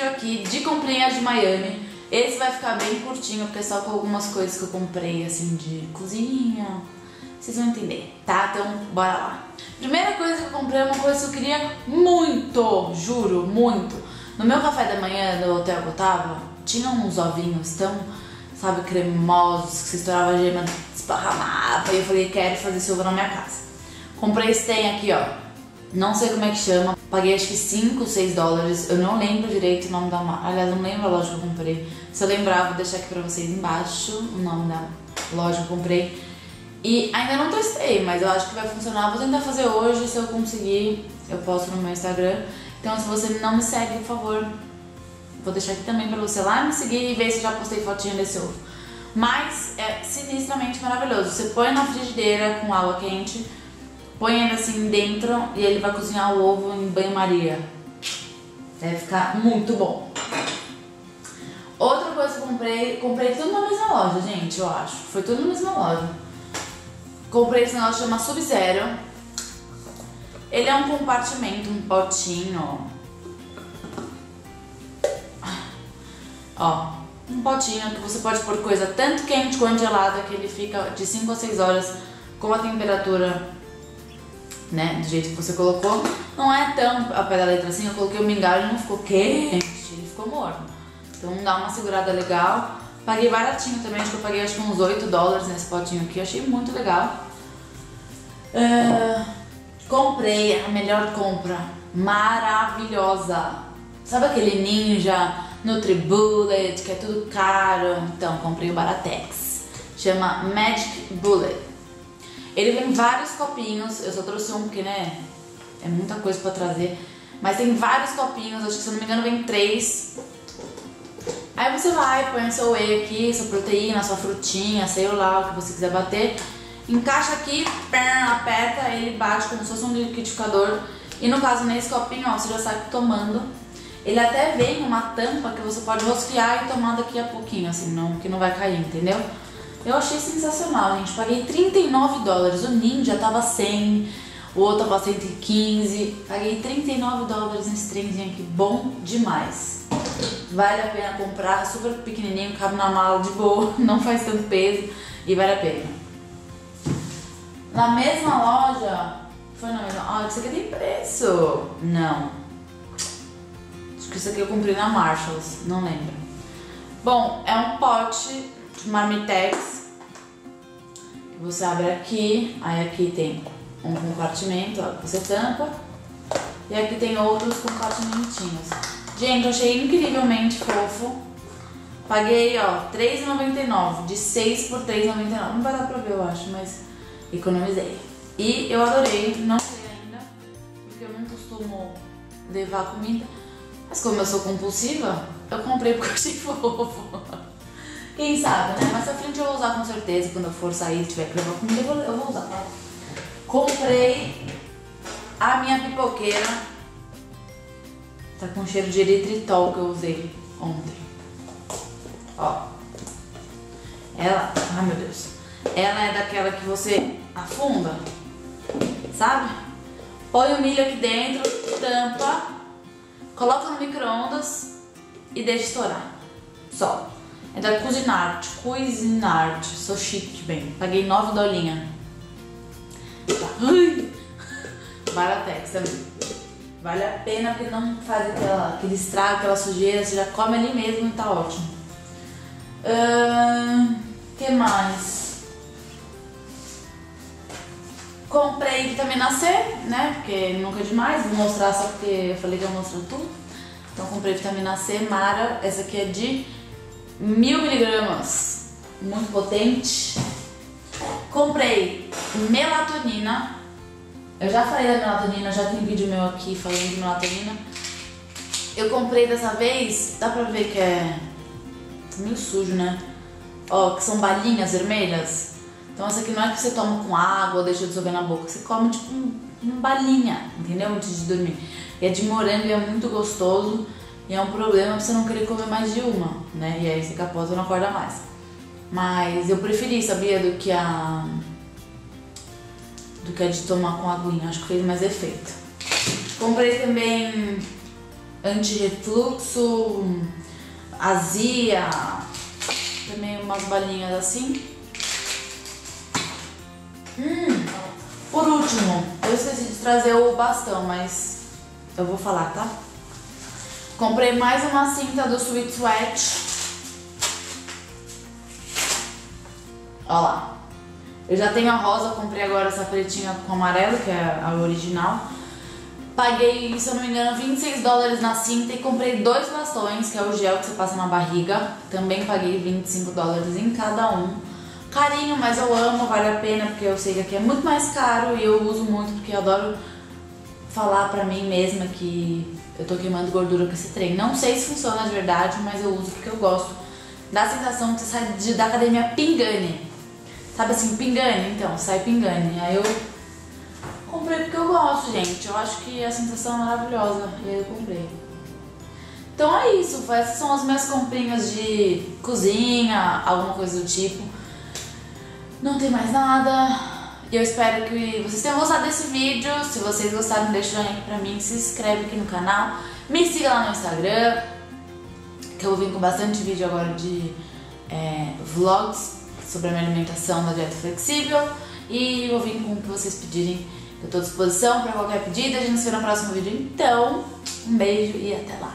vídeo aqui de comprinhas de Miami. Esse vai ficar bem curtinho, porque é só com algumas coisas que eu comprei, assim, de cozinha. Vocês vão entender, tá? Então, bora lá. Primeira coisa que eu comprei é uma coisa que eu queria muito, juro, muito. No meu café da manhã, no hotel que eu tava, tinha uns ovinhos tão, sabe, cremosos, que se estourava a gema, esparramava. E eu falei, quero fazer ovo na minha casa. Comprei esse tem aqui, ó. Não sei como é que chama. Paguei acho que 5, 6 dólares. Eu não lembro direito o nome da marca. Aliás, não lembro a loja que eu comprei. Se eu lembrar, vou deixar aqui pra vocês embaixo o nome da loja que eu comprei. E ainda não testei, mas eu acho que vai funcionar. Vou tentar fazer hoje, se eu conseguir, eu posto no meu Instagram. Então, se você não me segue, por favor, vou deixar aqui também pra você lá me seguir e ver se eu já postei fotinha desse ovo. Mas é sinistramente maravilhoso. Você põe na frigideira com água quente põe ele assim dentro e ele vai cozinhar o ovo em banho-maria. Deve ficar muito bom. Outra coisa que eu comprei, comprei tudo na mesma loja, gente, eu acho. Foi tudo na mesma loja. Comprei esse negócio chama Sub-Zero. Ele é um compartimento, um potinho. Ó, um potinho que você pode pôr coisa tanto quente quanto gelada que ele fica de 5 a 6 horas com a temperatura né, do jeito que você colocou. Não é tão a pé da letra assim, eu coloquei o mingau e não ficou quente, ele ficou morno. Então dá uma segurada legal. Paguei baratinho também, acho que eu paguei acho que uns 8 dólares nesse potinho aqui, achei muito legal. Uh, comprei a melhor compra, maravilhosa. Sabe aquele ninja Nutribullet, que é tudo caro? Então, comprei o Baratex. Chama Magic Bullet. Ele vem vários copinhos, eu só trouxe um porque, né, é muita coisa pra trazer. Mas tem vários copinhos, acho que se eu não me engano vem três. Aí você vai, põe seu whey aqui, sua proteína, sua frutinha, sei lá, o que você quiser bater. Encaixa aqui, aperta, ele bate como se fosse um liquidificador. E no caso, nesse copinho, ó, você já sai tomando. Ele até vem uma tampa que você pode rosquear e tomar daqui a pouquinho, assim, não, que não vai cair, entendeu? Eu achei sensacional, gente. Paguei 39 dólares. O Ninja tava 100, o outro tava 115. Paguei 39 dólares nesse trenzinho aqui. Bom demais. Vale a pena comprar. Super pequenininho, cabe na mala de boa. Não faz tanto peso e vale a pena. Na mesma loja... Foi na mesma... Olha, isso aqui tem preço. Não. Acho que isso aqui eu comprei na Marshalls. Não lembro. Bom, é um pote Marmitex. Você abre aqui, aí aqui tem um compartimento, ó, você tampa. E aqui tem outros compartimentinhos. Gente, eu achei incrivelmente fofo. Paguei, ó, R$3,99. De 6 por R$3,99. Não vai dar pra ver, eu acho, mas economizei. E eu adorei, não sei ainda, porque eu não costumo levar comida. Mas como eu sou compulsiva, eu comprei porque eu achei fofo. Quem sabe, né? Mais pra frente eu vou usar com certeza. Quando eu for sair, tiver que levar comida, eu vou, usar. Comprei a minha pipoqueira. Tá com cheiro de eritritol que eu usei ontem. Ó. Ela, ai meu Deus. Ela é daquela que você afunda, sabe? Põe o milho aqui dentro, tampa, coloca no micro-ondas e deixa estourar. Só. É da Cuisinart. Cuisinart. Sou chique, bem. Paguei 9 dolinha. Tá. Baratex também. Vale a pena porque não faz aquela, aquele estrago, aquela sujeira. Você já come ali mesmo e tá ótimo. Uh, que mais? Comprei vitamina C, né? Porque nunca é demais. Vou mostrar só porque eu falei que ia mostrar tudo. Então comprei vitamina C, Mara. Essa aqui é de mil miligramas, muito potente. Comprei melatonina. Eu já falei da melatonina, já tem vídeo meu aqui falando de melatonina. Eu comprei dessa vez, dá pra ver que é meio sujo, né? Ó, que são balinhas vermelhas. Então essa aqui não é que você toma com água ou deixa dissolver na boca. Você come tipo um, um balinha, entendeu? Antes de dormir. E é de morango e é muito gostoso. E é um problema você não querer comer mais de uma, né? E aí você capota e não acorda mais. Mas eu preferi, sabia, do que a. do que a de tomar com aguinha. Acho que fez mais efeito. Comprei também anti-refluxo, azia, também umas balinhas assim. Hum, por último, eu esqueci de trazer o bastão, mas eu vou falar, tá? Comprei mais uma cinta do Sweet Sweat. Olha lá. Eu já tenho a rosa, comprei agora essa pretinha com amarelo, que é a original. Paguei, se eu não me engano, 26 dólares na cinta e comprei dois bastões, que é o gel que você passa na barriga. Também paguei 25 dólares em cada um. Carinho, mas eu amo, vale a pena, porque eu sei que aqui é muito mais caro e eu uso muito porque eu adoro falar pra mim mesma que eu tô queimando gordura com esse trem. Não sei se funciona de verdade, mas eu uso porque eu gosto da sensação de sair de, da academia pingane. Sabe assim, pingane? Então, sai pingane. Aí eu comprei porque eu gosto, gente. Eu acho que a sensação é maravilhosa. E aí eu comprei. Então é isso, essas são as minhas comprinhas de cozinha, alguma coisa do tipo. Não tem mais nada. E eu espero que vocês tenham gostado desse vídeo. Se vocês gostaram, deixa o like pra mim, se inscreve aqui no canal. Me siga lá no Instagram, que eu vou vir com bastante vídeo agora de é, vlogs sobre a minha alimentação da dieta flexível. E vou vir com o que vocês pedirem. Eu tô à disposição para qualquer pedido. A gente se vê no próximo vídeo. Então, um beijo e até lá.